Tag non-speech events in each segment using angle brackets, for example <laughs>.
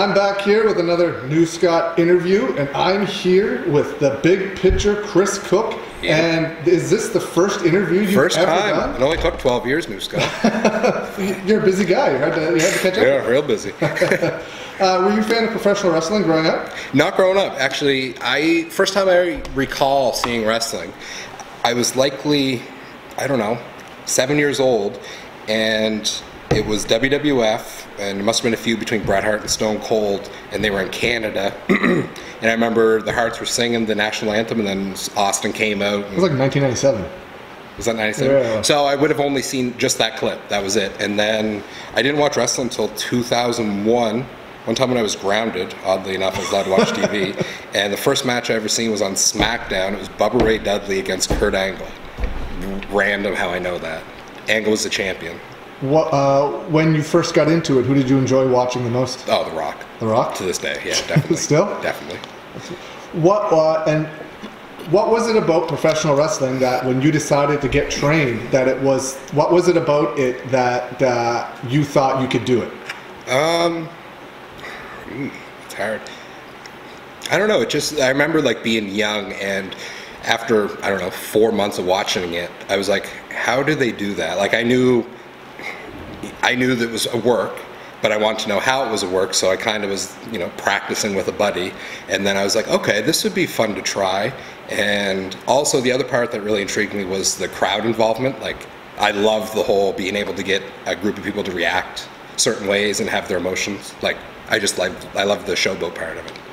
I'm back here with another New Scott interview, and I'm here with the big picture Chris Cooke. Yeah. And is this the first interview you've First ever time. done? It only took 12 years, New Scott. <laughs> You're a busy guy. You had to, you had to catch up. yeah, real busy. <laughs> Uh, were you a fan of professional wrestling growing up? Not growing up, actually. I first time I recall seeing wrestling, I was likely, I don't know, seven years old, and it was WWF, and it must have been a feud between Bret Hart and Stone Cold, and they were in Canada. <clears throat> and I remember the Harts were singing the national anthem, and then Austin came out. It was like 1997. Was that 97? Yeah. So I would have only seen just that clip. That was it. And then I didn't watch wrestling until 2001. One time when I was grounded, oddly enough, I was allowed to watch TV. <laughs> and the first match I ever seen was on SmackDown. It was Bubba Ray Dudley against Kurt Angle. Random how I know that. Angle was the champion. What, uh, when you first got into it, who did you enjoy watching the most? Oh, The Rock. The Rock. To this day, yeah, <laughs> definitely. Still? Definitely. What uh, and what was it about professional wrestling that when you decided to get trained that it was? What was it about it that uh, you thought you could do it? Um, mm, it's hard. I don't know. It just I remember like being young and after I don't know four months of watching it, I was like, how do they do that? Like I knew, I knew that it was a work, but I wanted to know how it was a work. So I kind of was you know practicing with a buddy, and then I was like, okay, this would be fun to try. And also the other part that really intrigued me was the crowd involvement. Like I love the whole being able to get a group of people to react certain ways and have their emotions. Like I just like I love the showboat part of it.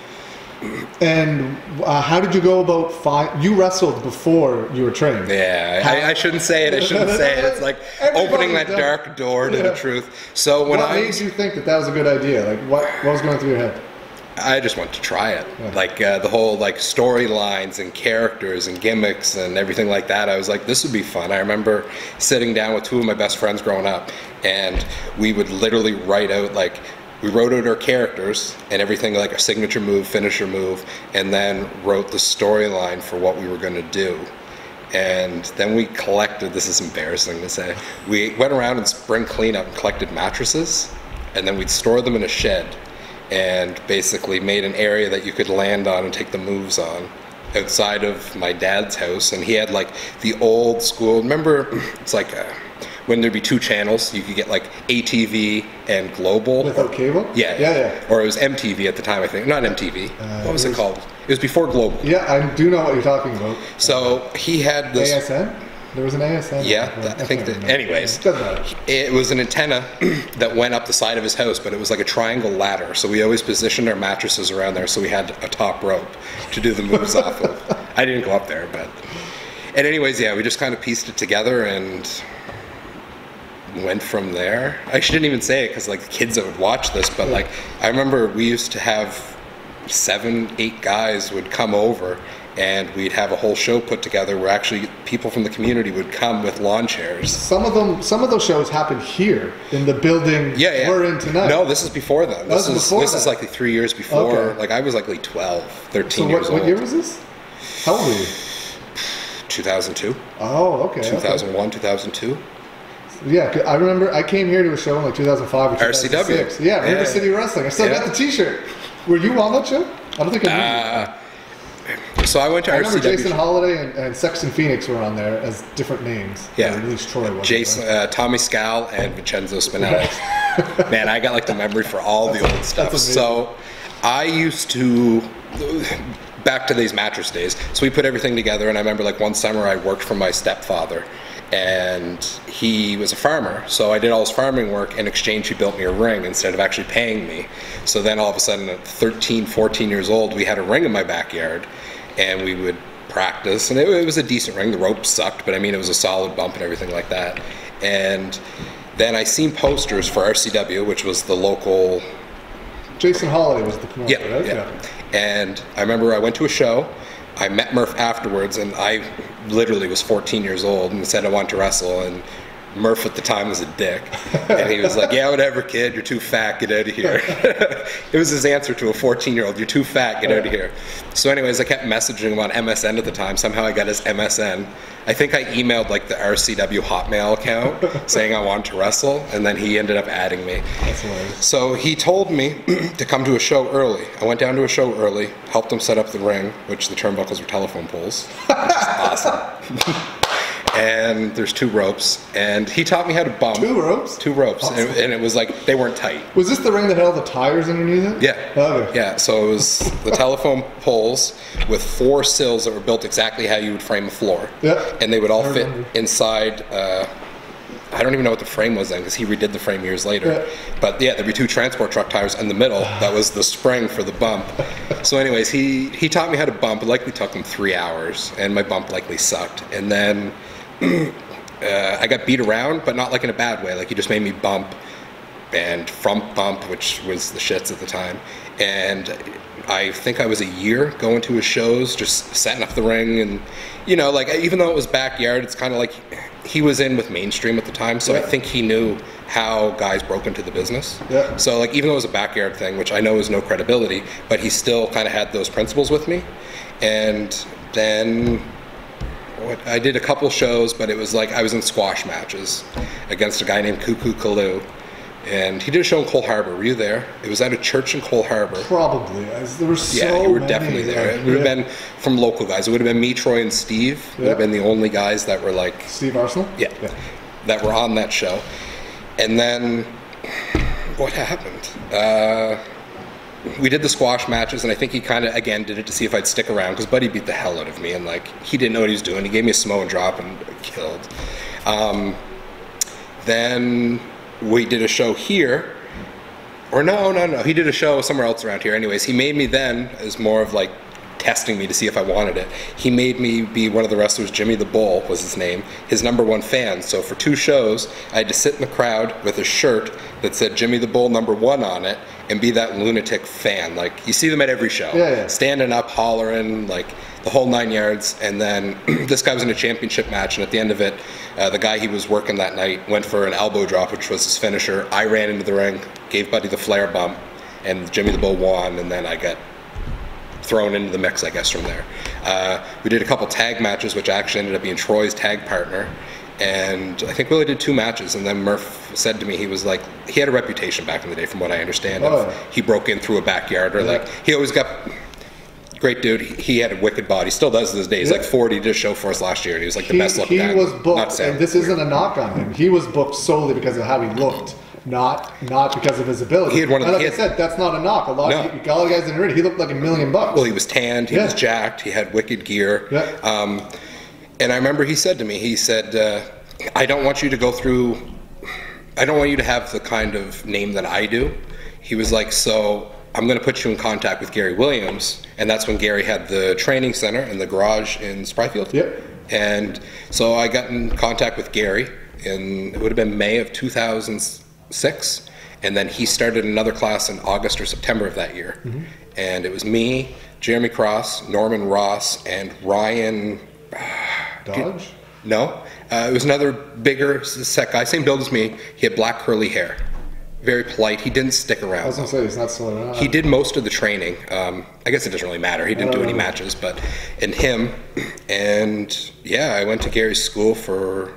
And uh, how did you go about find? You wrestled before you were trained. Yeah, I, I shouldn't say it. I shouldn't say it. It's like <laughs> opening that Everybody dark door to Yeah. the truth. So when what I made you think that that was a good idea? Like what? What was going through your head? I just wanted to try it. Yeah. Like uh, the whole like storylines and characters and gimmicks and everything like that. I was like, this would be fun. I remember sitting down with two of my best friends growing up, and we would literally write out like we wrote out our characters and everything like a signature move, finisher move, and then wrote the storyline for what we were going to do. And then we collected. This is embarrassing to say. We went around in spring cleanup and collected mattresses, and then we'd store them in a shed and basically made an area that you could land on and take the moves on outside of my dad's house and he had like the old school remember it's like uh when there'd be two channels you could get like ATV and global Without cable? yeah Yeah, yeah. or it was MTV at the time I think not MTV Uh, what was it it called it was before global Yeah, I do know what you're talking about. so he had this ASN? There was an ASN. Yeah, that- I think that- anyways. It was an antenna <clears throat> that went up the side of his house, but it was like a triangle ladder. So we always positioned our mattresses around there, so we had a top rope to do the moves off of. <laughs> I didn't go up there, but. And anyways, yeah, we just kind of pieced it together and went from there. I shouldn't even say it because like the kids that would watch this, but like I remember we used to have seven, eight guys would come over and we'd have a whole show put together where actually people from the community would come with lawn chairs. Some of them, some of those shows happened here in the building Yeah, yeah. we're in tonight. No, this is before then. Oh, This is before this is like the three years before. Okay. Like I was like like 12, 13 So years what, old. what year was this? How old were you? 2002, Oh, okay. okay. 2001, 2002. Yeah, I remember I came here to a show in like 2005 or RCW. 2006. Yeah, River Yeah. City Wrestling. I still Yeah. got the T-shirt. Were you on that show? I don't think I knew. Uh, so I went to RCW. I remember RCW. Jason Holiday and, and Sexton Phoenix were on there as different names. Yeah. At least Troy was. Jason, uh, Tommy Scal, and Vincenzo Spinelli. <laughs> Man, I got like the memory for all the old stuff. So I used to back to these mattress days. So we put everything together, and I remember like one summer I worked for my stepfather, and he was a farmer. So I did all his farming work. In exchange, he built me a ring instead of actually paying me. So then all of a sudden, at 13, 14 years old, we had a ring in my backyard, and we would practice. And it, it was a decent ring. The rope sucked, but I mean, it was a solid bump and everything like that. And then I seen posters for RCW, which was the local Jason Holiday was the promoter, yeah, right? yeah. And I remember I went to a show. I met Murph afterwards, and I literally was 14 years old and said I wanted to wrestle. And Murph at the time was a dick, and he was like, "Yeah, whatever, kid. You're too fat. Get out of here." <laughs> it was his answer to a 14 year old. You're too fat. Get out of here. So, anyways, I kept messaging him on MSN at the time. Somehow I got his MSN. I think I emailed like the RCW Hotmail account <laughs> saying I wanted to wrestle, and then he ended up adding me. That's hilarious. So he told me <clears throat> to come to a show early. I went down to a show early, helped him set up the ring, which the turnbuckles were telephone poles, <laughs> awesome. And there's two ropes, and he taught me how to bump. Two ropes? Two ropes, and, Awesome. and it was like they weren't tight. Was this the ring that had all the tires underneath it? Yeah. Yeah. So it was the telephone poles with four sills that were built exactly how you would frame a floor. Yeah. And they would all I fit remember. inside. Uh, I don't even know what the frame was then because he redid the frame years later. Yeah. But yeah, there'd be two transport truck tires in the middle. That was the spring for the bump. So, anyways, he he taught me how to bump. It likely took him three hours, and my bump likely sucked. And then <clears throat> uh, I got beat around, but not like in a bad way. Like he just made me bump and front bump, which was the shits at the time. And I think I was a year going to his shows, just setting up the ring, and you know, like even though it was backyard, it's kind of like he was in with mainstream at the time, so I think he knew how guys broke into the business. Yeah. So like even though it was a backyard thing, which I know is no credibility, but he still kind of had those principles with me. And then I did a couple shows, but it was like I was in squash matches against a guy named Cuckoo Kalu. And he did a show in Cole Harbor. Were you there? It was at a church in Cole Harbor. Probably. There were so yeah, you were many, definitely there. like, It would have yeah. been from local guys. It would have been me, Troy, and Steve. Would have been the only guys that were like Steve Arsenal? yeah, that were on that show. And then what happened? Uh, we did the squash matches, and I think he kind of again did it to see if I'd stick around because Buddy beat the hell out of me, and like he didn't know what he was doing. He gave me a Samoan drop and killed. Um, then we did a show here. Or no, no, no. He did a show somewhere else around here. Anyways, he made me then as more of like testing me to see if I wanted it. He made me be one of the wrestlers. Jimmy the Bull was his name. His number one fan. So for two shows, I had to sit in the crowd with a shirt that said Jimmy the Bull number one on it and be that lunatic fan. Like you see them at every show, Yeah, yeah. standing up, hollering, like the whole nine yards. And then <clears throat> this guy was in a championship match, and at the end of it, uh, the guy he was working that night went for an elbow drop, which was his finisher. I ran into the ring, gave Buddy the flare bump, and Jimmy the Bull won, and then I got thrown into the mix, I guess, from there. Uh, we did a couple tag matches, which actually ended up being Troy's tag partner. And I think we only did two matches, and then Murph said to me, he was like, he had a reputation back in the day, from what I understand. Oh, of. He broke in through a backyard, or like he always got great dude. He he had a wicked body, still does to this day. He's Yeah. like 40, did a show for us last year, and he was like the He, best looking he guy. was booked, and this isn't a knock on him. He was booked solely because of how he looked, not not because of his ability. He had one of and the- like I said, that's not a knock. A lot, No. of, of guys in already. He looked like a million bucks. Well, he was tanned, he Yeah. was jacked, he had wicked gear. Yeah. Um, and I remember he said to me, he said, uh, I don't want you to go through, I don't want you to have the kind of name that I do. He was like, so I'm going to put you in contact with Gary Williams. And that's when Gary had the training center and the garage in Spryfield. Yep. And so I got in contact with Gary in, it would have been May of 2006. And then he started another class in August or September of that year. And it was me, Jeremy Cross, Norman Ross, and Ryan. Dodge. No, uh, it was another bigger set guy, same build as me. He had black curly hair, very polite. He didn't stick I around. was gonna say he's not still around. He did most of the training. Um, I guess it doesn't really matter. He didn't do any Oh. matches, but and him, and yeah, I went to Gary's school for,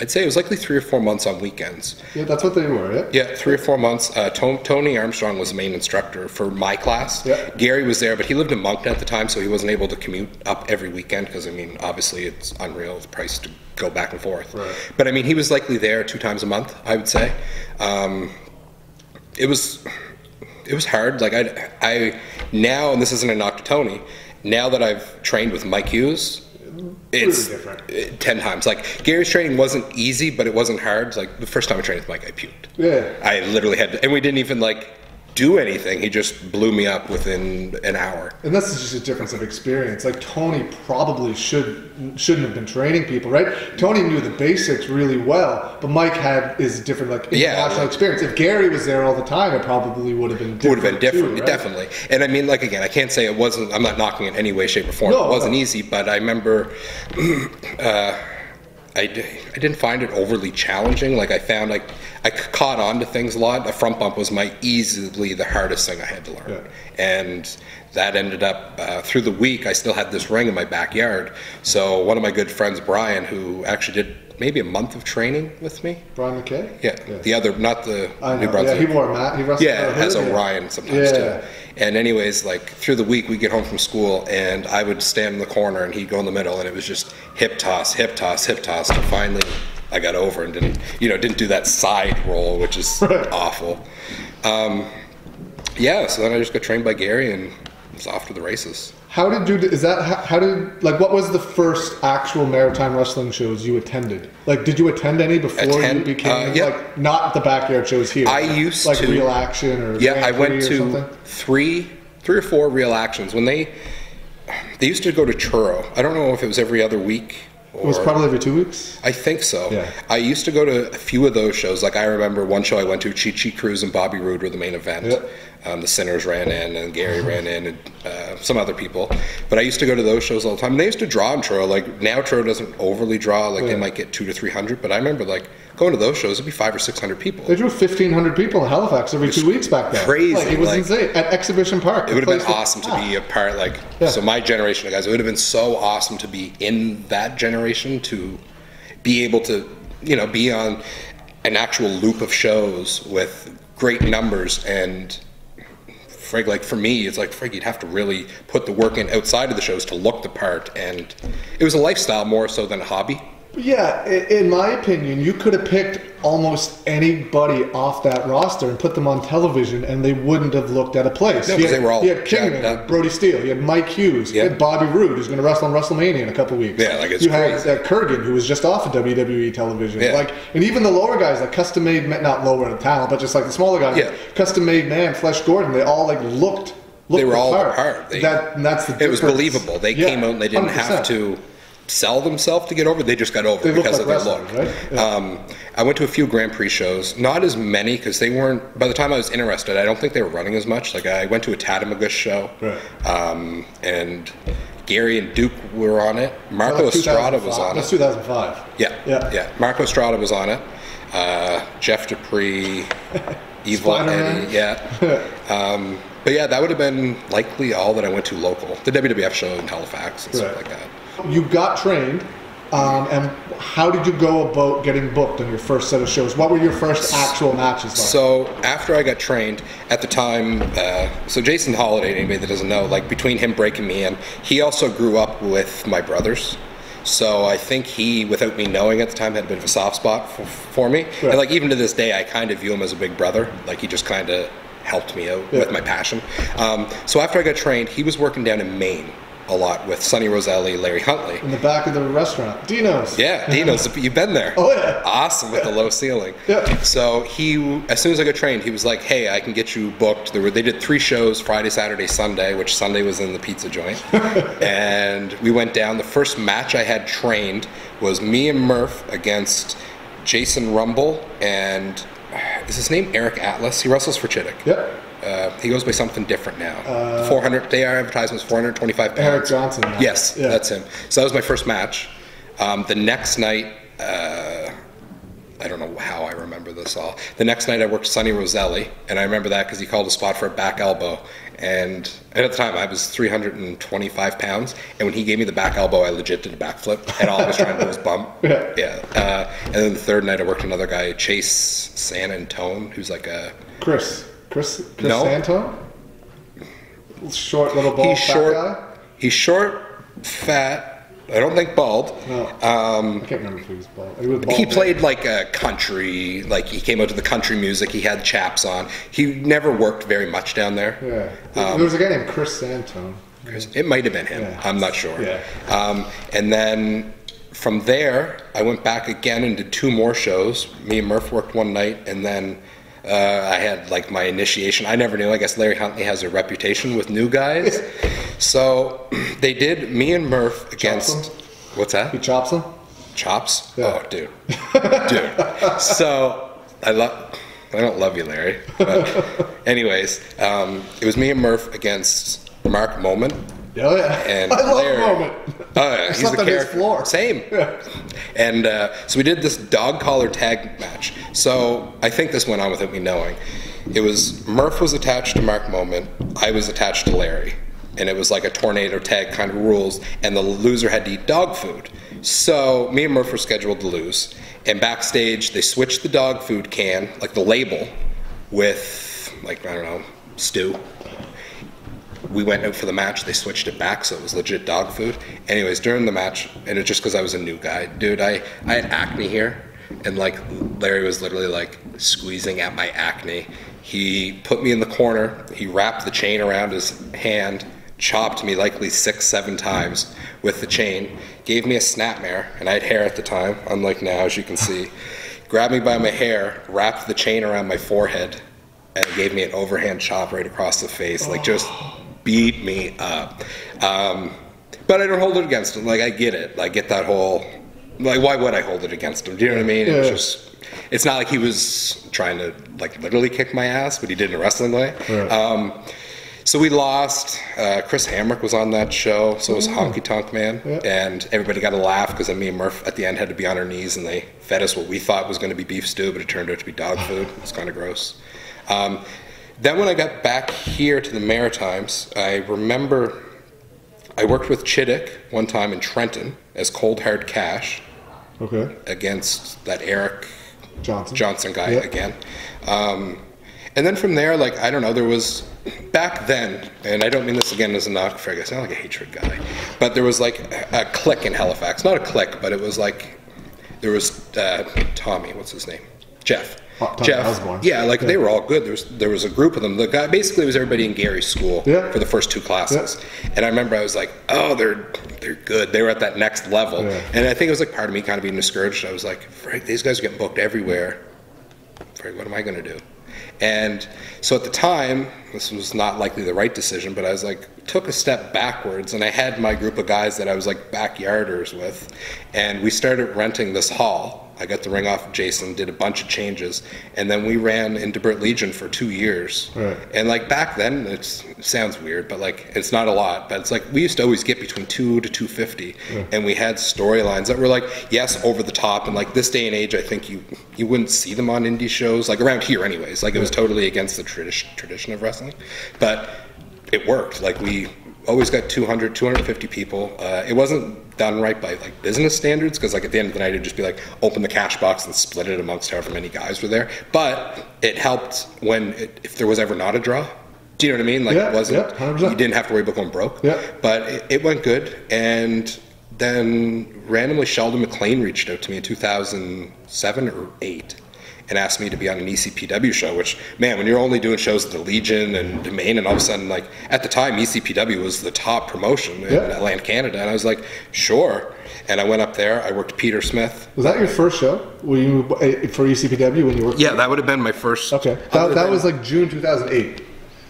I'd say it was likely three or four months on weekends. Yeah, that's what they were. Yeah. Yeah, three or four months. Uh, Tony Armstrong was the main instructor for my class. Yeah. Gary was there, but he lived in Moncton at the time, so he wasn't able to commute up every weekend because, I mean, obviously it's unreal the price to go back and forth. Right. But I mean, he was likely there two times a month, I would say. Um, it was it was hard. Like I, I now, and this isn't a knock to Tony. Now that I've trained with Mike Hughes, it's different. uh, ten times. Like Gary's training wasn't easy, but it wasn't hard. Like the first time I trained with Mike, I puked. Yeah. I literally had, to, and we didn't even like do anything. He just blew me up within an hour. And this is just a difference of experience. Like Tony probably should shouldn't have been training people, right? Tony knew the basics really well, but Mike had his different like Yeah. international experience. If Gary was there all the time, it probably would have been Would different have been different, too, right? definitely. And I mean, like again, I can't say it wasn't. I'm not knocking it in any way, shape, or form. No, it wasn't no. easy, but I remember. <clears throat> uh, I, I didn't find it overly challenging. Like I found like I caught on to things a lot. The front bump was my easily the hardest thing I had to learn, Yeah. and that ended up uh, through the week. I still had this ring in my backyard. So one of my good friends, Brian, who actually did maybe a month of training with me. Brian McKay? Yeah, the other, not the I New know. Brunswick. Yeah, he wore a mat. He wrestled Yeah, as. Orion sometimes Yeah. too. And anyways, like through the week, we get home from school, and I would stand in the corner, and he'd go in the middle, and it was just hip toss, hip toss, hip toss. to finally, I got over and didn't, you know, didn't do that side roll, which is <laughs> awful. Um, yeah, so then I just got trained by Gary, and was off to the races. How did you? Is that how, how did like what was the first actual maritime wrestling shows you attended? Like, did you attend any before Attend- you became uh, yeah. like not the backyard shows here? I used like to- Real Action or Yeah, I went to something? three, three or four real actions when they. They used to go to Truro. I don't know if it was every other week. It was probably every two weeks. I think so. Yeah. I used to go to a few of those shows. Like I remember one show I went to, Chi Chi Cruz and Bobby Roode were the main event. Yep. Um, the Sinners ran in, and Gary ran in, and uh, some other people. But I used to go to those shows all the time. And they used to draw in Truro. Like now, Truro doesn't overly draw. Like Yeah. they might get two to three hundred. But I remember like going to those shows, it'd be five or six hundred people. They drew fifteen hundred people in Halifax every two weeks back then. crazy, Like, it was like- insane at Exhibition Park. It would have been awesome to be a part, like, Yeah. so my generation of guys, it would have been so awesome to be in that generation to be able to, you know, be on an actual loop of shows with great numbers and. Frig, like for me, it's like frig. You'd have to really put the work in outside of the shows to look the part, and it was a lifestyle more so than a hobby. Yeah, in my opinion, you could have picked almost anybody off that roster and put them on television, and they wouldn't have looked at a place. No, You 'cause had- they were all You had Kingman, jacked up. Brody Steele, you had Mike Hughes, you had Bobby Roode, who's going to wrestle on WrestleMania in a couple weeks. Yeah, like, it's you had uh, Kurgan, who was just off of WWE television. Yeah. Like, and even the lower guys, like custom made, not lower in talent, but just like the smaller guys, Yeah. custom made man, Flesh Gordon, they all like looked. looked They were all the part. part. They- that, and that's the It was believable. They Yeah, came out and they didn't 100%. have to sell themselves to get over. They just got over They because like of their look. right? Yeah. Um, I went to a few Grand Prix shows, not as many because they weren't. By the time I was interested, I don't think they were running as much. Like I went to a Tatamagouche show, Right. um, and Gary and Duke were on it. Marco Like Estrada was on That's it. 2005. Yeah, Yeah. yeah, Marco Estrada was on it. Uh, Jeff Dupree, <laughs> Evil. Eddie, yeah. <laughs> Um, but yeah, that would have been likely all that I went to local. The WWF show in Halifax and stuff like that. You got trained, um, and how did you go about getting booked on your first set of shows? What were your first actual matches like? So after I got trained, at the time, uh, so Jason Holiday, anybody that doesn't know, like between him breaking me in, he also grew up with my brothers. So I think he, without me knowing at the time, had a bit of a soft spot for, for me. Right. And like even to this day, I kind of view him as a big brother. Like he just kind of helped me out Yeah. with my passion. Um, so after I got trained, he was working down in Maine a lot with Sonny Roselli, Larry Huntley. in the back of the restaurant, Dino's. Yeah, <laughs> Dino's. You've been there. Oh, yeah. Awesome with the low ceiling. Yeah. So he, as soon as I got trained, he was like, "Hey, I can get you booked." There were they did three shows: Friday, Saturday, Sunday. Which Sunday was in the pizza joint, <laughs> and we went down. The first match I had trained was me and Murph against Jason Rumble and is his name Eric Atlas? He wrestles for Chittick. Yep. Uh, he goes by something different now. 400. They are advertisements 425 pounds. Eric Johnson. now. Yes, Yeah. that's him. So that was my first match. Um, the next night, uh, I don't know how I remember this all. The next night, I worked Sonny Roselli, and I remember that because he called a spot for a back elbow. And, and at the time, I was 325 pounds, and when he gave me the back elbow, I legit did a backflip, and all I was trying to do was bump. <laughs> Yeah. Yeah. Uh, and then the third night, I worked another guy, Chase San Antone, who's like a Chris. Chris. Santo. Short little bald he's short. guy. He's short, fat. I don't think bald. No. Um, I can't remember if he was bald. He was bald. he played like a country, like he came out to the country music. He had chaps on. He never worked very much down there. Yeah. Um, there was a guy named Chris Santone. It might have been him. Yeah. I'm not sure. Yeah. Um, and then from there, I went back again and did two more shows. Me and Murph worked one night, and then uh, I had like my initiation. I never knew. I guess Larry Huntley has a reputation with new guys. <laughs> so <clears throat> they did me and Murph against. them? What's that? He chops him. Chops? Yeah. Oh, dude, dude. So I love. I don't love you, Larry. But <laughs> anyways, um, it was me and Murph against Mark Moment Oh yeah. And <laughs> I love Larry- Moment. Oh, yeah, he's the character. floor. Same. <laughs> Yeah. And uh, so we did this dog collar tag match. So I think this went on without me knowing. It was Murph was attached to Mark Moment. I was attached to Larry. And it was like a tornado tag kind of rules. And the loser had to eat dog food. So me and Murph were scheduled to lose. And backstage, they switched the dog food can, like the label, with, like, I don't know, stew we went out for the match. They switched it back, so it was legit dog food. Anyways, during the match, and it's just because I was a new guy, dude. I I had acne here, and like Larry was literally like squeezing at my acne. He put me in the corner. He wrapped the chain around his hand, chopped me likely six, seven times with the chain. Gave me a snapmare, and I had hair at the time, unlike now, as you can see. Grabbed me by my hair, wrapped the chain around my forehead, and gave me an overhand chop right across the face. Like just oh. Beat me up. Um, but I don't hold it against him. Like I get it. I get that whole. Like why would I hold it against him? Do you know what I mean? It's Yeah. just. It's not like he was trying to like literally kick my ass, but he did in a wrestling way. Right. Um, so we lost. Uh, Chris Hamrick was on that show. So was Honky Tonk Man, Yeah. and everybody got a laugh because me and Murph at the end had to be on our knees, and they fed us what we thought was going to be beef stew, but it turned out to be dog food. It's kind of gross. Um, then when I got back here to the Maritimes, I remember I worked with Chiddick one time in Trenton as Cold Hard Cash Okay. against that Eric Johnson. Johnson guy Yeah. again. Um, and then from there, like I don't know, there was back then, and I don't mean this again as a knock for I guess not like a hatred guy, but there was like a, a clique in Halifax, not a clique, but it was like there was uh, Tommy, what's his name, Jeff. Jeff, Osborne. yeah, like Yeah. they were all good. There was there was a group of them. The guy basically it was everybody in Gary's school Yeah. for the first two classes, and I remember I was like, oh, they're they're good. They were at that next level, Yeah. and I think it was like part of me kind of being discouraged. I was like, Frank, these guys are getting booked everywhere. Frank, what am I going to do? And so at the time, this was not likely the right decision, but I was like, took a step backwards, and I had my group of guys that I was like backyarders with, and we started renting this hall. I got the ring off of Jason, did a bunch of changes, and then we ran into Burt Legion for two years. Right. And like back then, it's, it sounds weird, but like it's not a lot. But it's like we used to always get between two to two fifty, and we had storylines that were like yes, over the top. And like this day and age, I think you you wouldn't see them on indie shows like around here, anyways. Like it was totally against the tradition tradition of wrestling, but it worked. Like we always got 200, 250 people. Uh, it wasn't done right by like business standards because like at the end of the night it'd just be like open the cash box and split it amongst however many guys were there. But it helped when it, if there was ever not a draw. Do you know what I mean? Like Yeah, it wasn't. yeah, 100%. you didn't have to worry about going broke. Yeah. But it, it went good, and then randomly Sheldon McLean reached out to me in 2007 or eight. And asked me to be on an ECPW show, which, man, when you're only doing shows at the Legion and Domain, and all of a sudden, like, at the time, ECPW was the top promotion in. Atlantic Canada. And I was like, sure. And I went up there. I worked Peter Smith. Was that your first show? Were you uh, for ECPW when you worked? Yeah, that would have been my first. Okay. That, that was like June 2008.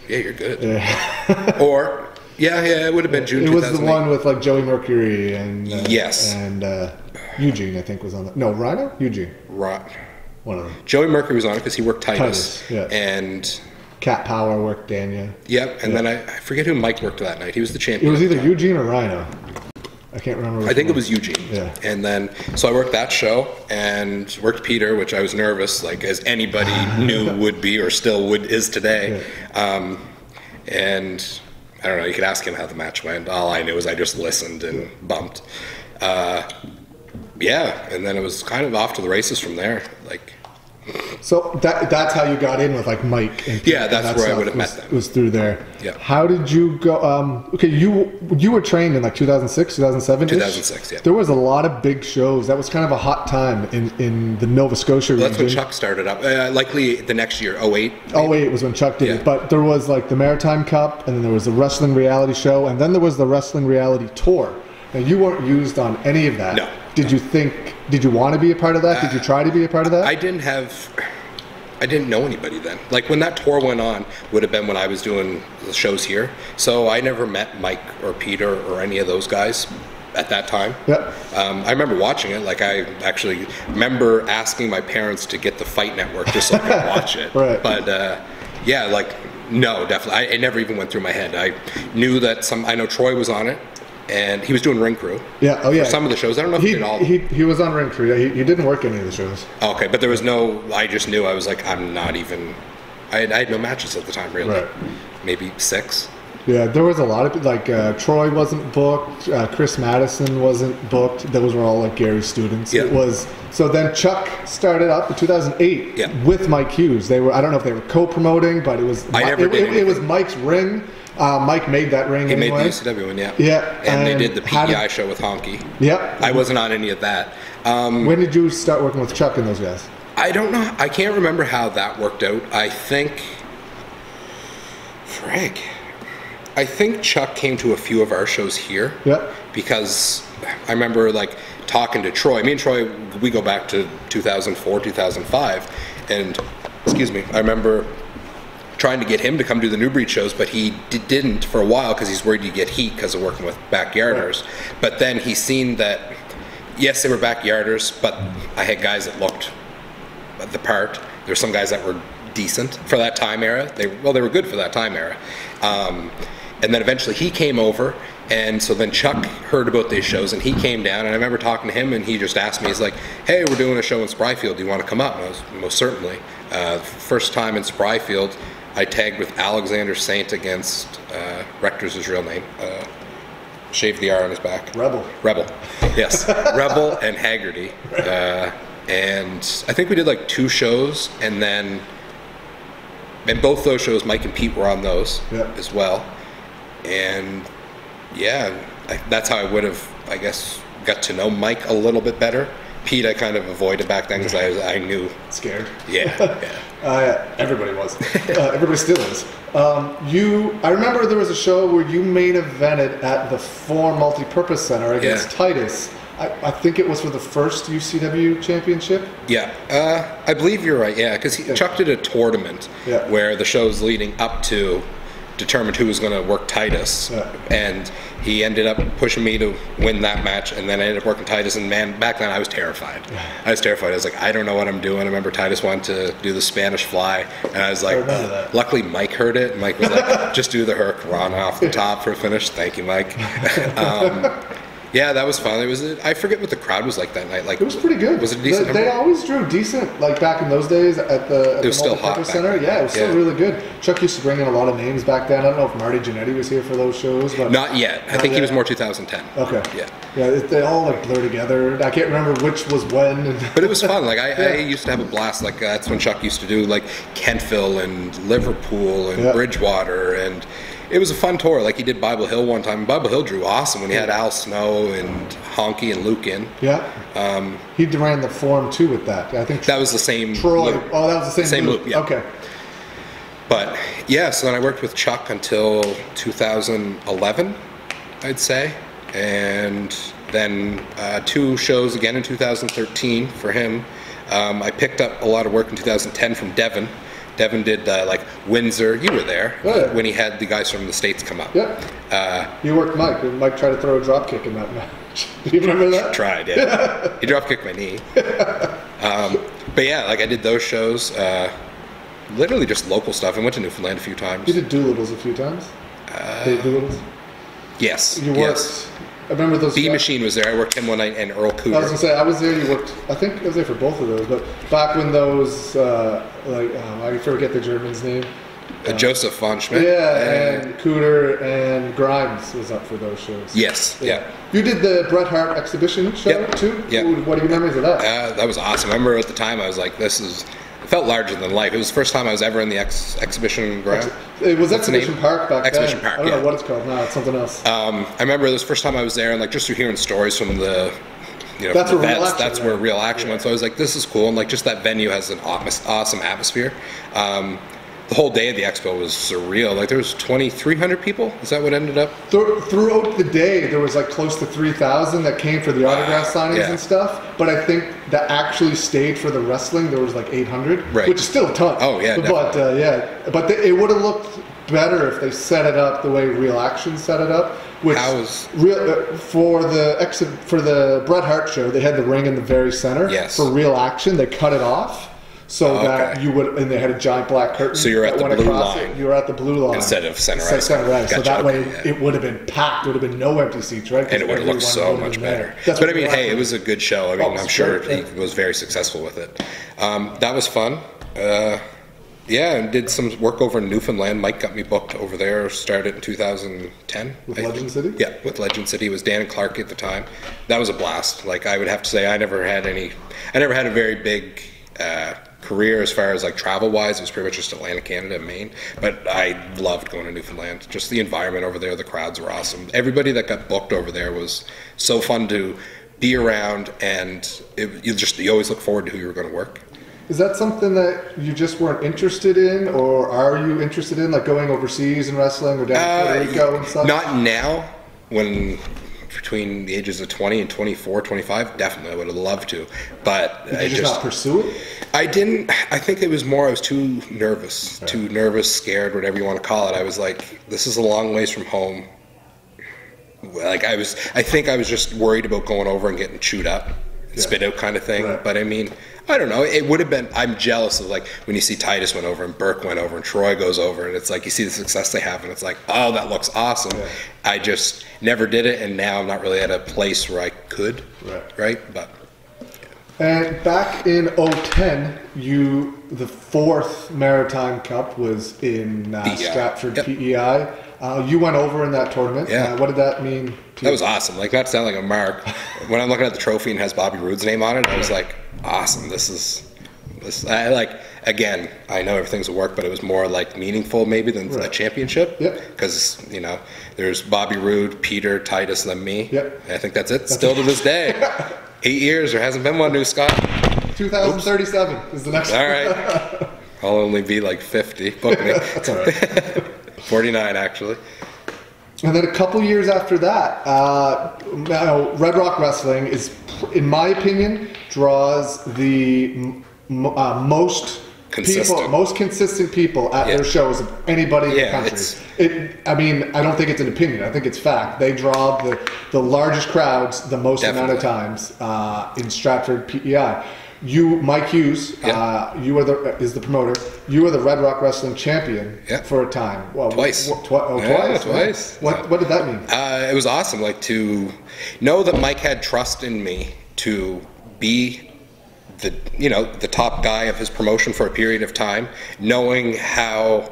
Yeah, you're good. Yeah. <laughs> Or, yeah, yeah, it would have been June It was the one with like Joey Mercury and uh, Yes. and uh, Eugene I think was on that. No, Rhino, Eugene, Right. One of them. Joey Mercury was on it because he worked Titus. Titus, yeah. And Cat Power worked Dania. Yep, and then I, I forget who Mike worked that night. He was the champion. It was either Eugene or Rhino. I can't remember. I think it was Eugene. Yeah. And then, so I worked that show and worked Peter, which I was nervous, like as anybody <laughs> knew would be or still would is today. Um, and I don't know. You could ask him how the match went. All I knew was I just listened and bumped. Uh, yeah, and then it was kind of off to the races from there. Like, So that that's how you got in with like Mike and Yeah, and that's that where I would have met them. Was through there. Yeah. How did you go? Um, okay, you you were trained in like 2006, 2007. 2006, yeah. There was a lot of big shows. That was kind of a hot time in in the Nova Scotia that's when. Chuck started up. Uh, likely the next year, 08. Oh wait, was when Chuck did Yeah. it. But there was like the Maritime Cup, and then there was the wrestling reality show, and then there was the wrestling reality tour. Now you weren't used on any of that. No. Did you think? Did you want to be a part of that? Did you try to be a part of that? I didn't have, I didn't know anybody then. Like when that tour went on, would have been when I was doing the shows here. So I never met Mike or Peter or any of those guys at that time. Yep. Um, I remember watching it. Like I actually remember asking my parents to get the Fight Network just so I could watch it. <laughs> Right. But uh, yeah, like No, definitely. I, it never even went through my head. I knew that some. I know Troy was on it, and he was doing ring crew. Yeah. Oh yeah. For some of the shows, I don't know if he, he, did all. he he was on Ring Crew. Yeah, he, he didn't work any of the shows. okay, but there was no. I just knew. I was like, I'm not even. I had, I had no matches at the time, really. Right. Maybe six. Yeah, there was a lot of like uh, Troy wasn't booked, uh, Chris Madison wasn't booked. Those were all like Gary's students. Yeah. It was so then Chuck started up in 2008 Yeah. with Mike Hughes. They were I don't know if they were co-promoting, but it was I never it, did it, it was. Mike's ring. Uh, Mike made that ring He anyway. made the UCW one, yeah. Yeah, And, they did the PEI show with Honky. Yep. I wasn't on any of that. Um, when did you start working with Chuck and those guys? I don't know. I can't remember how that worked out. I think. Frank. I think Chuck came to a few of our shows here. Yep. Because I remember like talking to Troy. Me and Troy, we go back to 2004, 2005, and excuse me, I remember trying to get him to come do the New Breed shows, but he d- didn't for a while because he's worried you get heat because of working with backyarders. But then he seen that, yes, they were backyarders, but I had guys that looked the part. There were some guys that were decent for that time era. They well, they were good for that time era. Um, and then eventually he came over, and so then Chuck heard about these shows, and he came down. And I remember talking to him, and he just asked me, he's like, "Hey, we're doing a show in Spryfield. Do you want to come up?" And I was most certainly. Uh, first time in Spryfield, I tagged with Alexander Saint against uh, Rector's his real name. Uh, shaved the R on his back. Rebel. Rebel, yes, <laughs> Rebel and Haggerty, uh, and I think we did like two shows, and then, and both those shows, Mike and Pete were on those as well, and yeah, I, that's how I would have, I guess, got to know Mike a little bit better. Pete, I kind of avoided back then because I, was- I knew, Scared. yeah, yeah. <laughs> Uh, everybody was. Uh, everybody still is. Um, you, I remember there was a show where you main evented at the Four Multipurpose Center against Yeah. Titus. I, I think it was for the first UCW championship. Yeah, uh, I believe you're right. Yeah, because he Chuck did a tournament Yeah. where the shows leading up to determined who was going to work Titus, Yeah. and he ended up pushing me to win that match, and then I ended up working Titus. And man, back then I was terrified. I was terrified. I was like, I don't know what I'm doing. I remember Titus wanted to do the Spanish fly, and I was like, that. luckily Mike heard it. Mike was like, <laughs> just do the Hurricane off the top for a finish. Thank you, Mike. <laughs> um, yeah, that was fun. It was. I forget what the crowd was like that night. Like It was pretty good. Was it a decent? They, they always drew decent, like back in those days at the, at It was the still hot Center. Yeah, it was still Yeah. really good. Chuck used to bring in a lot of names back then. I don't know if Marty Jannetty was here for those shows, but Not yet. I Not think he was more 2010. okay. Yeah. Yeah, it, they all like blur together. I can't remember which was when. <laughs> But it was fun. Like I, I used to have a blast. Like uh, that's when Chuck used to do like Kentville and Liverpool and Yeah. Bridgewater, and it was a fun tour. Like he did Bible Hill one time. Bible Hill drew awesome when he had Al Snow and Honky and Luke in. yeah, he ran the form too with that. I think That was the same. Troy. loop. Oh, that was the same, Same loop. loop, yeah. Okay. But yeah, so then I worked with Chuck until 2011, I'd say, and then uh, two shows again in 2013 for him. Um, I picked up a lot of work in 2010 from Devin. Devin did uh, like Windsor. You were there Oh, yeah. when he had the guys from the states come up. Yep. Uh, You worked Mike. and Mike tried to throw a drop kick in that match. <laughs> Do you remember that? <laughs> tried, yeah. <laughs> he drop kicked my knee. Um, but yeah, like I did those shows. Uh, literally just local stuff. I went to Newfoundland a few times. You did Doolittles a few times. Dave Doolittles. Yes. You worked. Uh, yes. I remember those. B guys- Machine was there. I worked him one night, and Earl Cooter. I was gonna say I was there. You worked. I think I was there for both of those. But back when those, uh, like, oh, I forget the German's name. Uh, Joseph von Schmidt. Yeah, and Cooter and Grimes was up for those shows. yes, yeah. You did the Bret Hart exhibition show Yep. too. Yeah. What are your memories of that? Uh, that was awesome. I remember at the time I was like, "This is." It felt larger than life. It was the first time I was ever in the ex- exhibition ground. it was What's the Exhibition? Park back Exhibition then. Park, I don't yeah. know what it's called now. It's something else. Um, I remember this first time I was there, and like just through hearing stories from the, you know, That's from the where real vets, action that's where went. real action went. So I was like, "This is cool," and like just that venue has an awesome, awesome atmosphere. Um, the whole day of the expo was surreal. Like there was 2,300 people. Is that what ended up? Thro- throughout the day, there was like close to 3,000 that came for the autograph signings yeah. and stuff. But I think that actually stayed for the wrestling, there was like 800, Right. which is still a ton. Oh, yeah, But uh, yeah, but the, it would have looked better if they set it up the way Real Action set it up. Which How is- real uh, for the exhi- for the Bret Hart show? They had the ring in the very center. Yes. For Real Action, they cut it off. So Oh, that you would, and they had a giant black curtain. So you're at the blue line It. You were at the blue line Instead of center Instead of ice. center ice. So Gotcha, that way, okay, it would have been packed. There would have been no empty seats, right? and it would have looked so much better. That's but I mean, hey, it was a good show. I Oh, mean, it's I'm sure great, he was very successful with it. Um, that was fun. Uh, yeah, and did some work over in Newfoundland. Mike got me booked over there. Started in 2010 With I think. Legend City? Yeah, with Legend City. It was Dan and Clark at the time. That was a blast. Like I would have to say, I never had any. I never had a very big. Uh, career as far as like travel wise it was pretty much just Atlantic Canada and Maine. But I loved going to Newfoundland. Just the environment over there the crowds were awesome. Everybody that got booked over there was so fun to be around and it, you just you always look forward to who you were going to work. Is that something that you just weren't interested in, or are you interested in, like going overseas and wrestling, or down to Puerto Rico and stuff? Uh, Not now, when between the ages of 20 and 24, 25, definitely I would have loved to. But Did I just, just, not pursue it? I didn't, I think it was more, I was too nervous, too nervous, scared, whatever you want to call it. I was like, this is a long ways from home. Like I was, I think I was just worried about going over and getting chewed up, Yeah. spit out kind of thing. Right. But I mean, I don't know. It would have been. I'm jealous of like when you see Titus went over and Burke went over and Troy goes over, and it's like you see the success they have, and it's like, oh, that looks awesome. Yeah. I just never did it, and now I'm not really at a place where I could. Right. Right. But And back in 010, you the fourth Maritime Cup was in uh, Stratford Yep. PEI. Uh, you went over in that tournament. Yeah. Uh, what did that mean? To that was awesome. Like not to sound like a mark. when I'm looking at the trophy and has Bobby Roode's name on it, I was like, awesome. This is. This, I like again. I know everything's a work, but it was more like meaningful maybe than a championship. Yep. Because you know, there's Bobby Roode, Peter, Titus, and then me. Yep. And I think that's it. Still to this day, <laughs> eight years there hasn't been one new Scott. 2037 is the next. All right. <laughs> I'll only be like 50. Book me. <laughs> That's all right. 49 actually. And then a couple years after that, uh, now Red Rock Wrestling is, in my opinion, draws the uh, most people, most consistent people at Yeah. their shows of anybody in the Yeah, country. it's- It, I mean, I don't think it's an opinion. I think it's fact. They draw the, the largest crowds the most amount of times uh, in Stratford PEI. You, Mike Hughes, Yeah. uh, you are the is the promoter. You were the Red Rock Wrestling champion Yeah. for a time. Well, Twice. wh- twi- oh, Yeah, twice. right? twice. What what did that mean? Uh, it was awesome, like to know that Mike had trust in me to be the you know the top guy of his promotion for a period of time, knowing how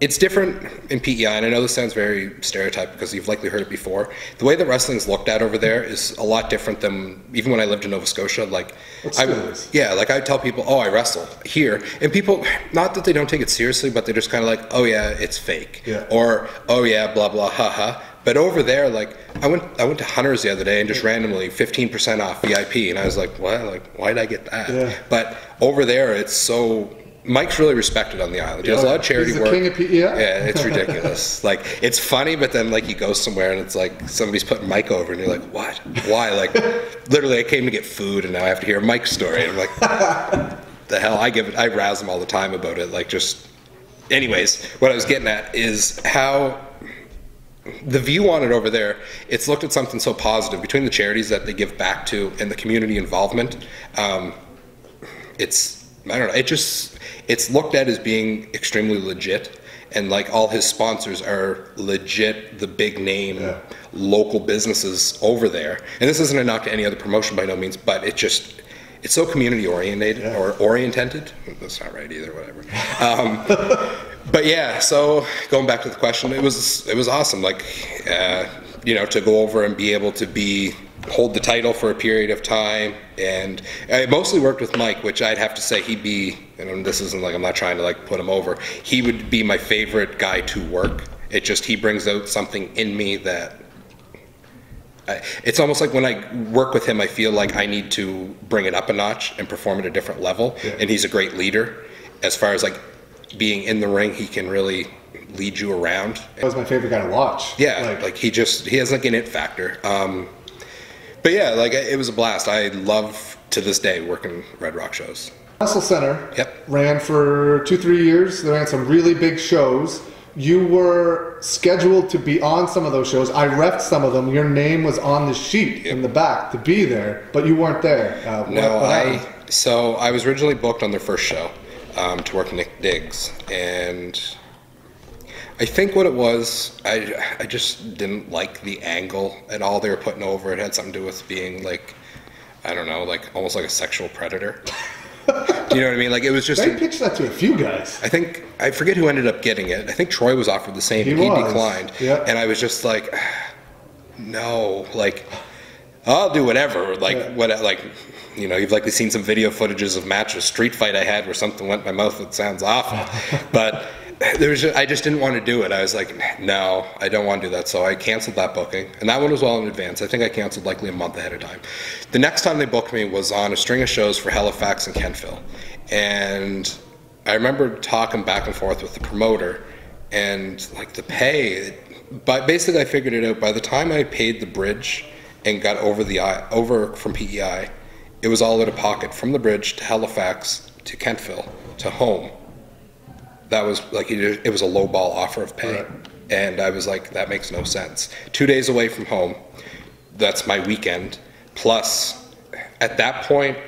it's different in PEI, and I know this sounds very stereotyped because you've likely heard it before. The way that wrestling's looked at over there is a lot different than even when I lived in Nova Scotia. Like, I, yeah, like I tell people, oh, I wrestle here, and people, not that they don't take it seriously, but they're just kind of like, oh yeah, it's fake, Yeah. or oh yeah, blah blah, haha. But over there, like I went, I went to Hunters the other day and just randomly 15% off VIP, and I was like, what? Like, why did I get that? Yeah. But over there, it's so. Mike's really respected on the island. He does a lot of charity He's the work. king of PEI? Yeah, it's ridiculous. <laughs> like it's funny, but then like you go somewhere and it's like somebody's putting Mike over, and you're like, what? Why? Like, <laughs> literally, I came to get food, and now I have to hear Mike's story. And I'm like, <laughs> the hell? I give it. I razz him all the time about it. Like, just. Anyways, what I was getting at is how the view on it over there, it's looked at something so positive between the charities that they give back to and the community involvement. Um, it's I don't know. It just it's looked at as being extremely legit, and like all his sponsors are legit, the big name Yeah. local businesses over there. And this isn't a knock to any other promotion by no means, but it just it's so community oriented or oriented. That's not right either. Whatever. Um, <laughs> but yeah, so going back to the question, it was it was awesome. Like, uh, you know, to go over and be able to be hold the title for a period of time, and I mostly worked with Mike, which I'd have to say he'd be. And this isn't like I'm not trying to like put him over. He would be my favorite guy to work. It just he brings out something in me that I, it's almost like when I work with him, I feel like I need to bring it up a notch and perform at a different level. Yeah. And he's a great leader. As far as like being in the ring, he can really lead you around. That was my favorite guy to watch. Yeah, like, he just he has like an it factor. Um, but yeah, like it was a blast. I love to this day working Red Rock shows. Wrestle Center Yep. ran for two, three years. They ran some really big shows. You were scheduled to be on some of those shows. I refed some of them. Your name was on the sheet in the back to be there, but you weren't there. Uh, what- No, what I happened? So I was originally booked on their first show um, to work Nick Diggs, and I think what it was, I I just didn't like the angle at all they were putting over. It had something to do with being like, I don't know, like almost like a sexual predator. Do you know what I mean? Like it was just. They pitched that to a few guys. I think I forget who ended up getting it. I think Troy was offered the same, He he declined. yeah. And I was just like, <sighs> no, like I'll do whatever. Like Yeah. what? Like you know, you've likely seen some video footages of matches, street fight I had where something went in my mouth that sounds awful, <laughs> but. There was just, I just didn't want to do it. I was like, no, I don't want to do that. So I canceled that booking, and that one was well in advance. I think I canceled likely a month ahead of time. The next time they booked me was on a string of shows for Halifax and Kentville, and I remember talking back and forth with the promoter, and like the pay. But basically, I figured it out. By the time I paid the bridge and got over the over from PEI, it was all out of pocket from the bridge to Halifax to Kentville to home. That was like it it was a low ball offer of pay, Right. and I was like, that makes no sense. Two days away from home, that's my weekend. Plus, at that point,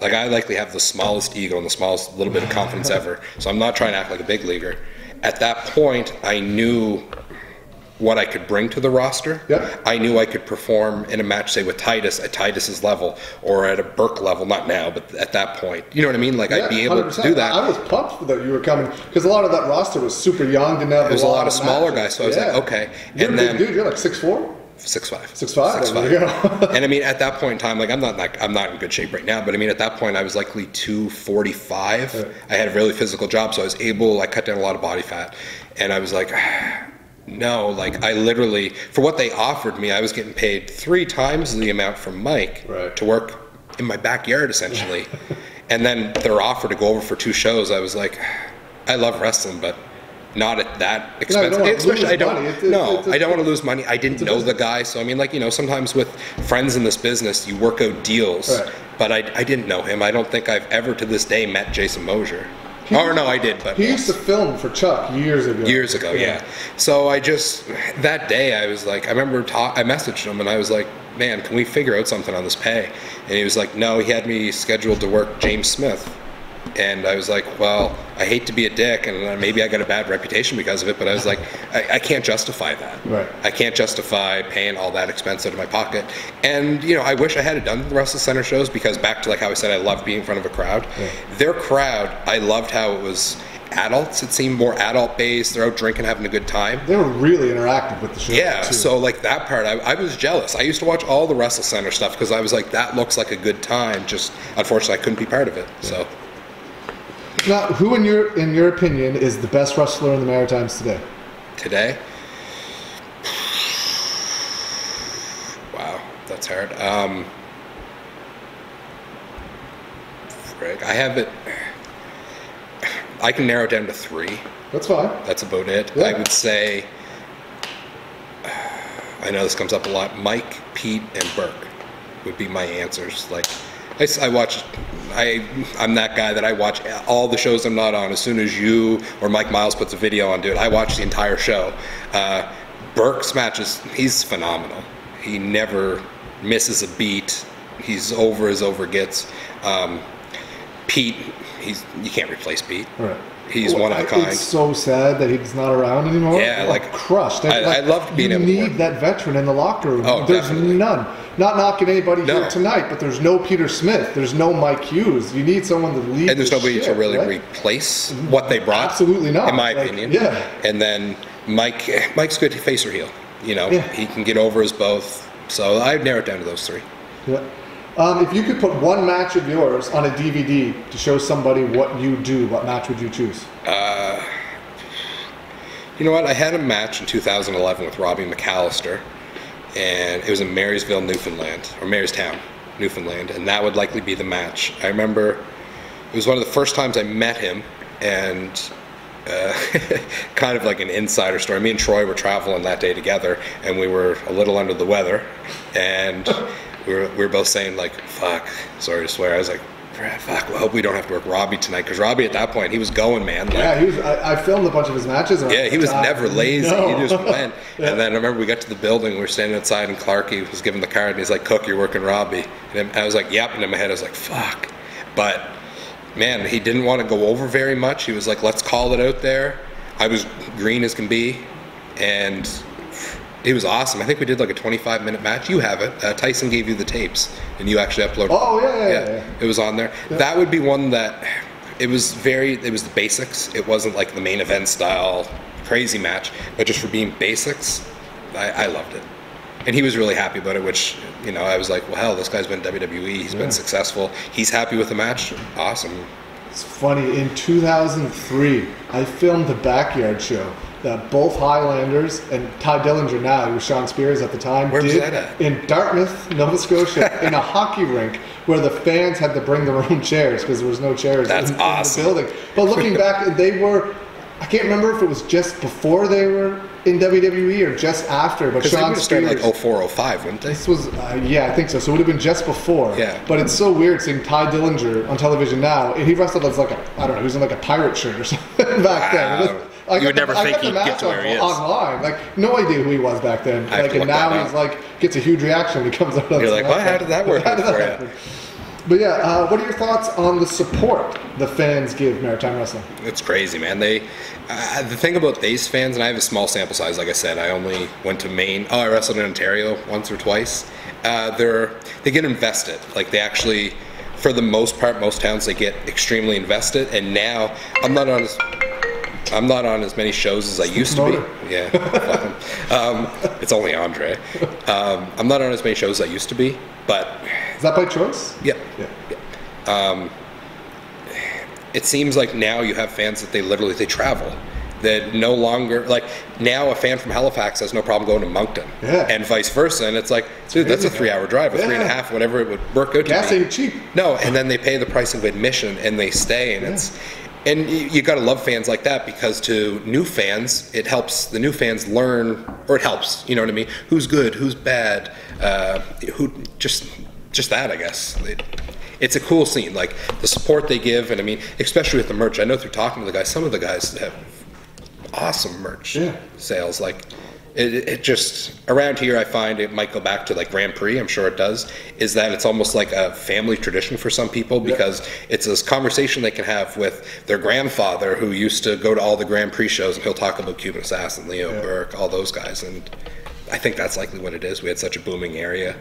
like I likely have the smallest ego and the smallest little bit of confidence <laughs> ever. So I'm not trying to act like a big leaguer. At that point, I knew what I could bring to the roster. Yep. I knew I could perform in a match, say with Titus at Titus's level or at a Burke level, not now, but at that point. You know what I mean? Like I'd be able 100%. to do that. I was pumped that you were coming because a lot of that roster was super young, didn't have There was a lot of smaller matches. guys, so I was like, okay. You're And then- dude, you're like six four. Six five. Six five, there you go. and I mean, at that point in time, like I'm not like I'm not in good shape right now, but I mean, at that point, I was likely two forty five. Right. I had a really physical job, so I was able. I cut down a lot of body fat, and I was like, <sighs> no, like I literally for what they offered me, I was getting paid three times the amount from Mike Right. to work in my backyard essentially, <laughs> and then their offer to go over for two shows, I was like, I love wrestling, but. Not at that expensive. wanna Especially, I don't. money. It's- it's- no, I don't want to lose money. I didn't know the guy, so I mean, like you know, sometimes with friends in this business, you work out deals. Right. But I, I didn't know him. I don't think I've ever to this day met Jason Mosier. <laughs> or no, I did, but He used to film for Chuck years ago. years ago, yeah. So I just that day I was like, I remember talk, I messaged him and I was like, man, can we figure out something on this pay? And he was like, no, he had me scheduled to work James Smith. And I was like, well, I hate to be a dick, and maybe I got a bad reputation because of it, but I was like, I, I can't justify that. Right. I can't justify paying all that expense out of my pocket. And, you know, I wish I had done the Wrestle Center shows because back to like how I said, I love being in front of a crowd. Yeah. Their crowd, I loved how it was adults. It seemed more adult based. They're out drinking, having a good time. They were really interactive with the show. Yeah, too. so like that part, I, I was jealous. I used to watch all the Wrestle Center stuff because I was like, that looks like a good time. Just unfortunately, I couldn't be part of it. So now, who in your in your opinion is the best wrestler in the Maritimes today? today, wow, that's hard. Um, frick, I have it. I can narrow it down to three. That's fine. That's about it. Yeah. I would say. I know this comes up a lot. Mike, Pete, and Burke would be my answers. Like, I, I watch. I I'm that guy that I watch all the shows I'm not on. As soon as you or Mike Miles puts a video on, dude, I watch the entire show. Uh, Burke's matches, he's phenomenal. He never misses a beat. He's over as over gets. Um, Pete, he's you can't replace Pete. Right. He's Well, one of I- a kind. It's so sad that he's not around anymore. Yeah, I'm like- crushed. I- I loved being You need work. that veteran in the locker room. Oh, there's definitely. none. Not knocking anybody No. here tonight, but there's no Peter Smith. There's no Mike Hughes. You need someone to lead. and there's the nobody to really right? replace mm-hmm. what they brought. Absolutely not. in my Like, opinion. yeah. And then Mike, Mike's good to face or heel. You know, Yeah. he can get over as both. So I'd narrow it down to those three. Yeah. Um, if you could put one match of yours on a DVD to show somebody what you do, what match would you choose? You know what? I had a match in 2011 with Robbie McAllister, and it was in Marysville, Newfoundland, or Marystown, Newfoundland, and that would likely be the match. I remember it was one of the first times I met him, and uh, <laughs> kind of like an insider story. Me and Troy were traveling that day together, and we were a little under the weather, and <laughs> we were, we were both saying like, "Fuck," sorry to swear. I was like, "Fuck." I hope we don't have to work Robbie tonight, because Robbie at that point he was going, man. Like, Yeah, he was. I, I filmed a bunch of his matches. Yeah, he was "God, never lazy. no." <laughs> He just went. Yeah. And then I remember we got to the building. We were standing outside, and Clarky was giving the card, and he's like, "Cook, you're working Robbie." And I was like, "Yep." And in my head, I was like, "Fuck." but man, he didn't want to go over very much. He was like, "Let's call it out there." I was green as can be, and it was awesome. I think we did like a 25 minute match. You have it. Uh, Tyson gave you the tapes, and you actually uploaded. Oh yeah, yeah, yeah. yeah. It was on there. That would be one that it was very. It was the basics. It wasn't like the main event style crazy match, but just for being basics, I, I loved it. And he was really happy about it, which you know I was like, well, hell, this guy's been WWE. He's been successful. He's happy with the match. Awesome. It's funny. In 2003, I filmed the backyard show that both Highlanders and Tye Dillinger now, who was Shawn Spears at the time, Where did that at? in Dartmouth, Nova Scotia, <laughs> in a hockey rink where the fans had to bring their own chairs because there was no chairs That's in, awesome. in the building. But looking back, <laughs> they were. I can't remember if it was just before they were in WWE or just after. But they Sean started Spears. like 04, 05, wouldn't they? This was, uh, yeah, I think so. So it would have been just before. Yeah. But it's so weird seeing Tye Dillinger on television now, and he wrestled as like a, I don't know, he was in like a pirate shirt or <laughs> something back then. It was- Wow. I You would never I think the he'd get to where he is. Online, like no idea who he was back then. I like, and now he's like gets a huge reaction when he comes out. You're like, well, how did that work <laughs> How did that happen? But yeah, uh, what are your thoughts on the support the fans give Maritime Wrestling? It's crazy, man. They uh, the thing about these fans, and I have a small sample size. Like I said, I only went to Maine. Oh, I wrestled in Ontario once or twice. Uh, they're they get invested. Like they actually, for the most part, most towns they get extremely invested. And now I'm not on I'm not on as many shows as I used to be. Yeah, um, it's only Andre. Um, I'm not on as many shows as I used to be, but Is that by choice? yeah, Yeah. it seems like now you have fans that they literally they travel that no longer like now a fan from Halifax has no problem going to Moncton Yeah. and vice versa and it's like dude that's a three hour drive a three and a Yeah. half whatever it would work out to Gas be. ain't cheap. no and then they pay the price of admission and they stay and it's and you, you got to love fans like that because to new fans it helps the new fans learn or it helps you know what I mean? Who's good who's bad uh, who just just that I guess. It, it's a cool scene like the support they give and I mean especially with the merch. I know through talking to the guys some of the guys have awesome merch Yeah. sales like it, it just around here i find it might go back to like grand prix i'm sure it does is that it's almost like a family tradition for some people because it's this conversation they can have with their grandfather who used to go to all the grand prix shows and he'll talk about cuban assassin leo Yeah. burke all those guys and i think that's likely what it is we had such a booming area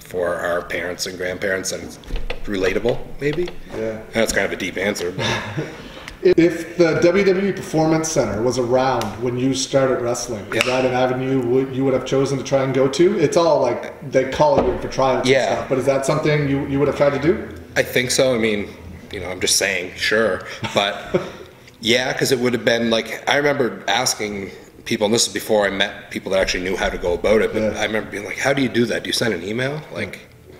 for our parents and grandparents and it's relatable maybe Yeah. and it's kind of a deep answer but <laughs> If the WWE Performance Center was around when you started wrestling, Yeah. is that an avenue you would have chosen to try and go to? It's all like they call you for trials Yeah. and stuff, but is that something you, you would have tried to do? I think so. I mean, you know, I'm just saying, sure, but yeah, because it would have been like I remember asking people, and this is before I met people that actually knew how to go about it. But Yeah. I remember being like, "How do you do that? Do you send an email? Like,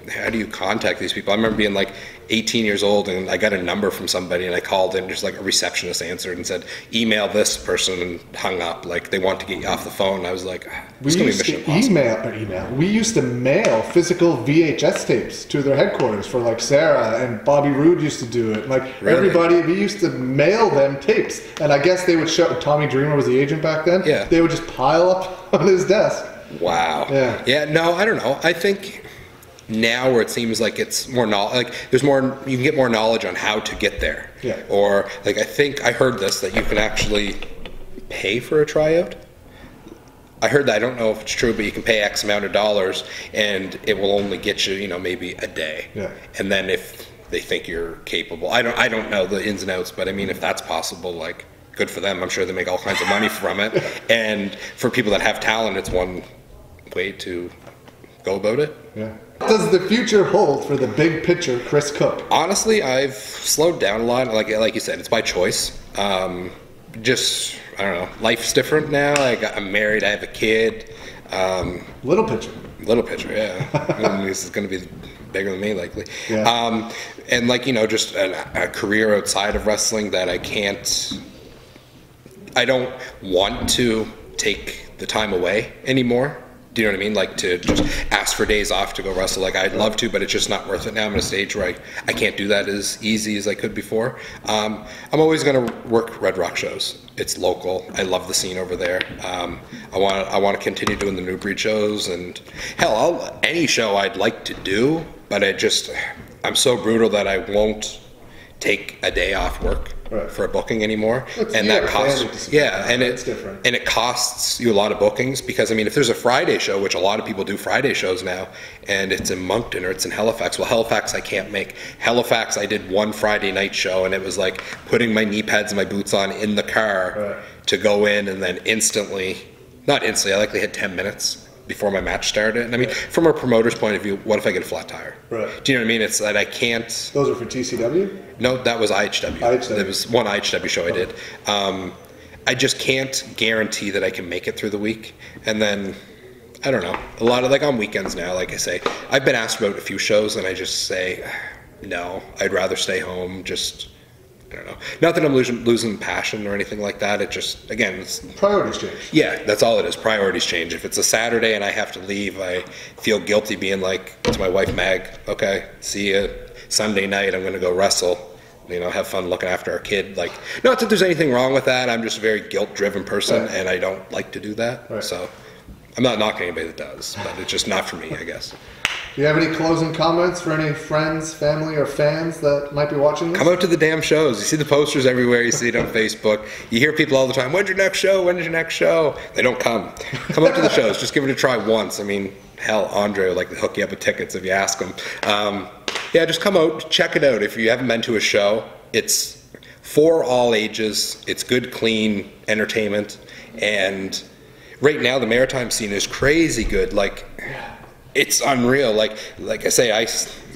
how do you contact these people?" I remember being like 18 years old, and I got a number from somebody, and I called, and just like a receptionist answered and said, "Email this person," and hung up. Like they want to get you off the phone. I was like, "Ah, We "It's be used to impossible." email or email. We used to mail physical VHS tapes to their headquarters for like Sarah and Bobby Roode used to do it. Like Really? everybody, we used to mail them tapes, and I guess they would show. Tommy Dreamer was the agent back then. Yeah. they would just pile up <laughs> on his desk. Wow. Yeah. Yeah. No, I don't know. I think now where it seems like it's more knowledge, like there's more, you can get more knowledge on how to get there. Yeah. Or like I think I heard this that you can actually pay for a tryout. I heard that. I don't know if it's true, but you can pay X amount of dollars, and it will only get you, you know, maybe a day. Yeah. And then if they think you're capable, I don't, I don't know the ins and outs, but I mean, if that's possible, like, good for them. I'm sure they make all kinds of money from it. <laughs> And for people that have talent, it's one way to go about it. Yeah. What does the future hold for the big picture, Chris Cooke? Honestly, I've slowed down a lot. Like, like you said, it's by choice. Um, just, I don't know. Life's different now. I got, I'm married. I have a kid. Um, Little picture. Little picture, yeah. <laughs> This is going to be bigger than me, likely. Yeah. Um, and like you know, just a, a career outside of wrestling that I can't. I don't want to take the time away anymore. You know what I mean? Like to just ask for days off to go wrestle. Like I'd love to, but it's just not worth it now. I'm at a stage where I, I can't do that as easy as I could before. Um, I'm always going to work Red Rock shows. It's local. I love the scene over there. Um, I want I want to continue doing the New Breed shows and hell, I'll, any show I'd like to do, but I just I'm so brutal that I won't take a day off work Right. for a booking anymore, It's- and that have a family to costs yeah, and It's it different. and it costs you a lot of bookings because I mean if there's a Friday show, which a lot of people do Friday shows now, and it's in Moncton or it's in Halifax. Well, Halifax I can't make. Halifax I did one Friday night show, and it was like putting my knee pads and my boots on in the car Right. to go in and then instantly, not instantly, I likely had 10 minutes before my match started. And I mean, from a promoter's point of view, what if I get a flat tire? Right. Do you know what I mean? It's that I can't. Those are for TCW. No, that was IHW. IHW. There was one IHW show I did. Um, I just can't guarantee that I can make it through the week. And then, I don't know. A lot of, like on weekends now, like I say, I've been asked about a few shows and I just say, <sighs> no, I'd rather stay home. Just, I don't know. Not that I'm losing, losing passion or anything like that. It just, again, it's Priorities change. yeah, that's all it is. Priorities change. If it's a Saturday and I have to leave, I feel guilty being like to my wife Mag, okay, see you Sunday night. I'm going to go wrestle. You know, have fun looking after our kid. Like, not that there's anything wrong with that. I'm just a very guilt-driven person, Right. and I don't like to do that. Right. So, I'm not knocking anybody that does, but it's just not for me, I guess. Do you have any closing comments for any friends, family, or fans that might be watching this? Come out to the damn shows. You see the posters everywhere. You see it on <laughs> Facebook. You hear people all the time. When's your next show? When's your next show? They don't come. Come out to the shows. Just give it a try once. I mean, hell, Andre would like to hook you up with tickets if you ask him. Um, yeah, just come out, check it out. If you haven't been to a show, it's for all ages. It's good, clean entertainment, and right now the maritime scene is crazy good. Like, it's unreal. Like, like I say, I.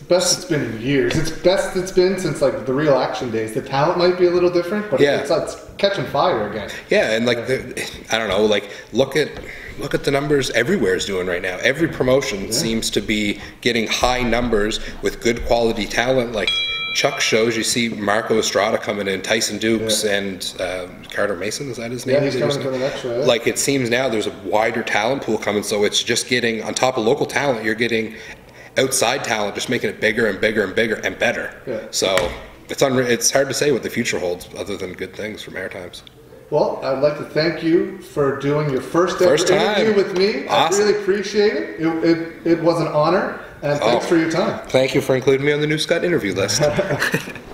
Best it's been in years. It's best it's been since like the real action days. The talent might be a little different, but Yeah. it's, uh, it's catching fire again. Yeah, and like the, I don't know, like look at look at the numbers everywhere is doing right now. Every promotion seems to be getting high numbers with good quality talent. Like Chuck shows, you see Marco Estrada coming in, Tyson Dux, and um, Carter Mason. Is that his name? Yeah, he's coming the next show. yeah. Like it seems now there's a wider talent pool coming, so it's just getting on top of local talent. You're getting outside talent, just making it bigger and bigger and bigger and better. Yeah. So it's unre- It's hard to say what the future holds, other than good things for Maritimes. Well, I'd like to thank you for doing your first ever time. interview with me. Awesome. I really appreciate it. It, it. it was an honor, and thanks Oh. for your time. Thank you for including me on the new Scott interview list. <laughs>